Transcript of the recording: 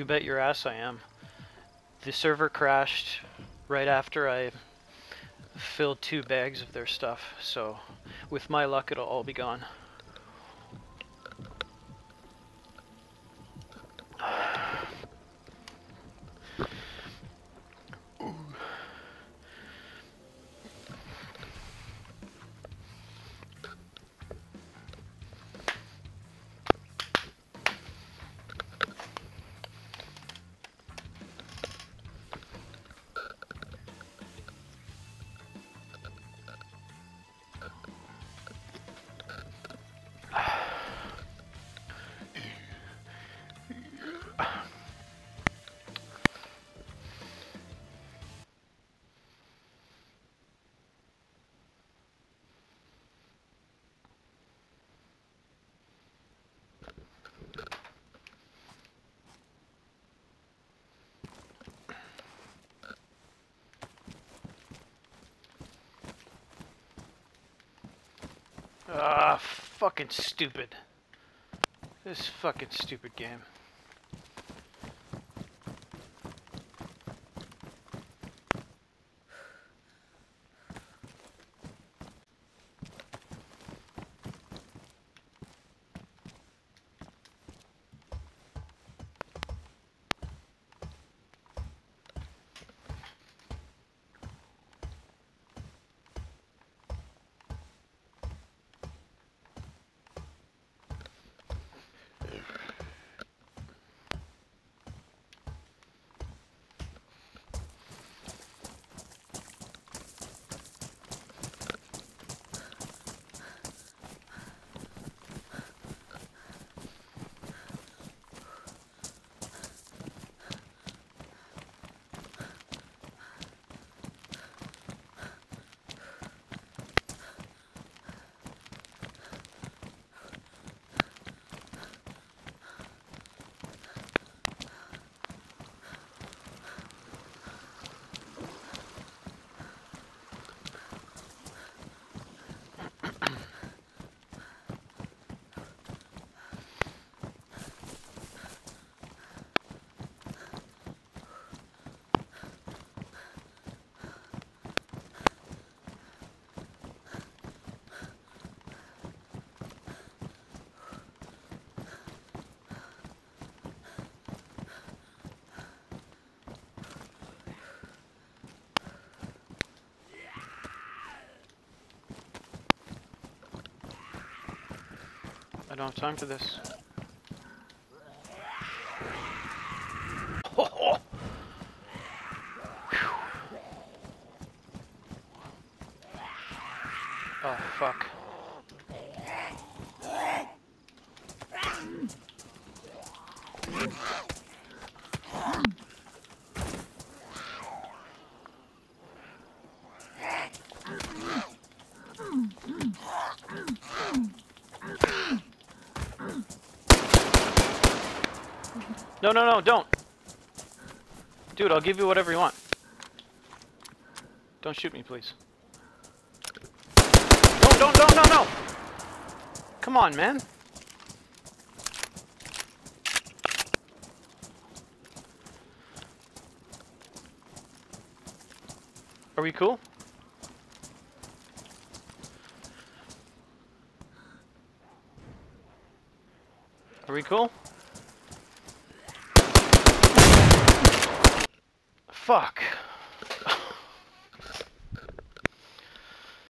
You bet your ass I am. The server crashed right after I filled two bags of their stuff, so with my luck it'll all be gone. Ah, fucking stupid. This fucking stupid game. Don't have time for this. Oh, fuck. No, no, no, don't. Dude, I'll give you whatever you want. Don't shoot me, please. No, don't, no, no, no! Come on, man. Are we cool? Are we cool? fuck.